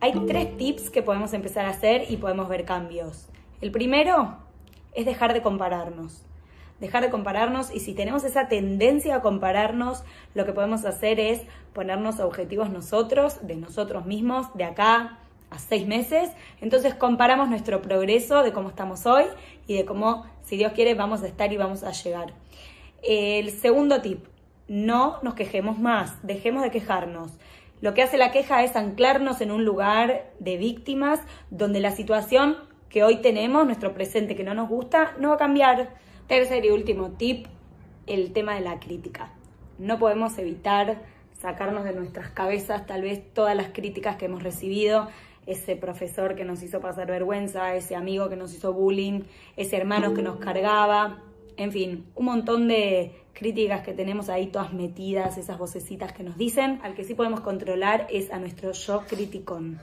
Hay tres tips que podemos empezar a hacer y podemos ver cambios. El primero es dejar de compararnos. Dejar de compararnos y si tenemos esa tendencia a compararnos, lo que podemos hacer es ponernos objetivos nosotros, de nosotros mismos, de acá a seis meses. Entonces comparamos nuestro progreso de cómo estamos hoy y de cómo, si Dios quiere, vamos a estar y vamos a llegar. El segundo tip, no nos quejemos más, dejemos de quejarnos. Lo que hace la queja es anclarnos en un lugar de víctimas donde la situación que hoy tenemos, nuestro presente que no nos gusta, no va a cambiar. Tercer y último tip, el tema de la crítica. No podemos evitar sacarnos de nuestras cabezas tal vez todas las críticas que hemos recibido, ese profesor que nos hizo pasar vergüenza, ese amigo que nos hizo bullying, ese hermano que nos cargaba, en fin, un montón de críticas que tenemos ahí todas metidas, esas vocecitas que nos dicen. Al que sí podemos controlar es a nuestro yo criticón.